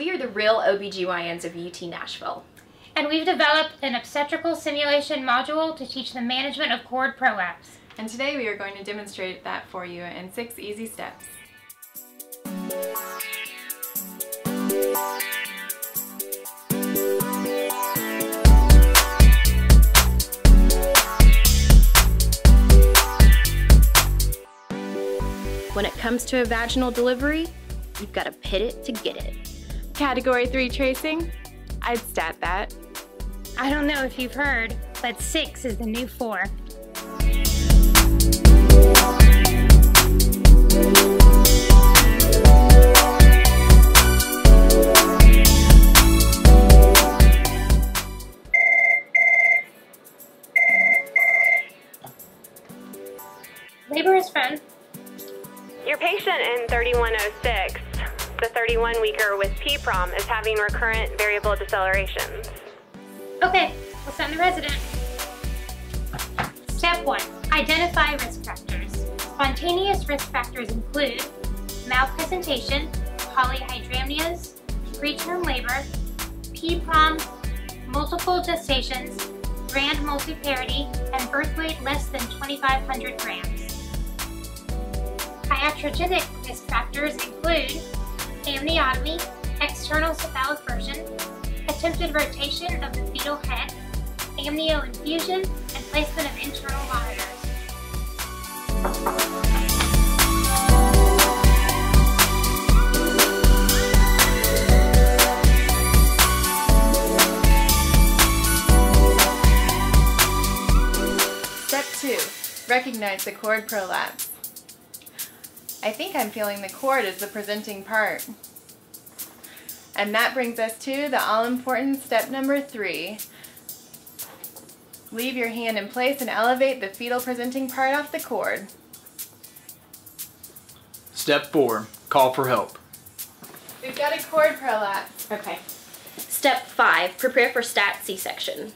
We are the real OBGYNs of UT Nashville. And we've developed an obstetrical simulation module to teach the management of cord prolapse. And today we are going to demonstrate that for you in six easy steps. When it comes to a vaginal delivery, you've got to pit it to get it. Category 3 tracing, I'd stat that. I don't know if you've heard, but six is the new four. Labor is fun. Your patient in 3106, the 31 weeker with PPROM, is having recurrent variable decelerations. Okay, we'll send the resident. Step one, identify risk factors. Spontaneous risk factors include malpresentation, polyhydramnios, preterm labor, PPROM, multiple gestations, grand multiparity, and birth weight less than 2,500 grams. Iatrogenic risk factors include external cephalic version, attempted rotation of the fetal head, amnio infusion, and placement of internal monitors. Step 2. Recognize the cord prolapse. I think I'm feeling the cord as the presenting part. And that brings us to the all-important step number 3. Leave your hand in place and elevate the fetal presenting part off the cord. Step 4. Call for help. We've got a cord prolapse. Okay. Step 5. Prepare for stat C-section.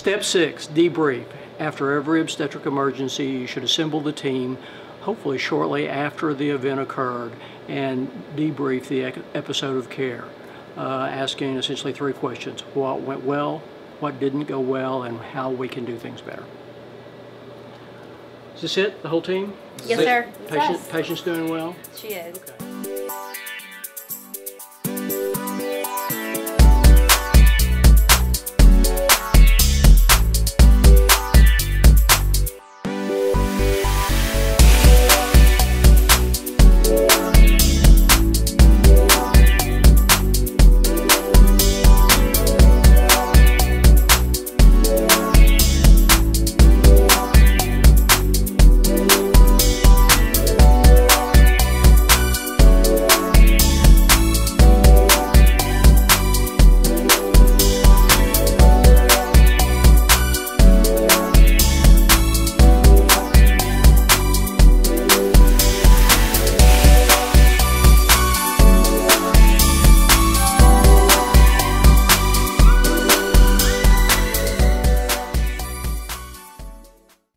Step six, debrief. After every obstetric emergency, you should assemble the team, hopefully shortly after the event occurred, and debrief the episode of care, uh, asking essentially three questions. What went well, what didn't go well, and how we can do things better. Is this it, the whole team? Yes, sir. Patient, patient's doing well? She is. Okay.